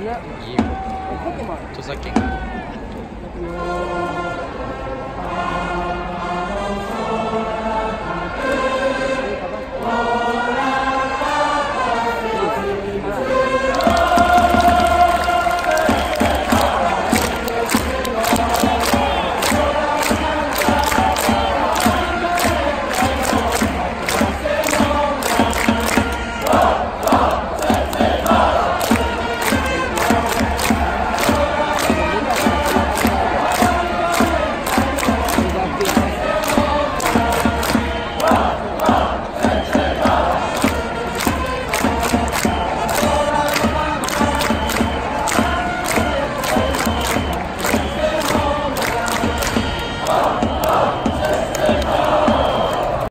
いいよ。土県。